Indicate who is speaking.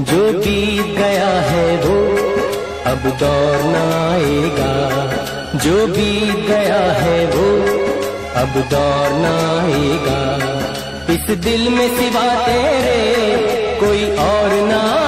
Speaker 1: जो बीत गया है वो अब दौर आएगा। जो बीत गया है वो अब दौर आएगा। इस दिल में सिवा तेरे कोई और ना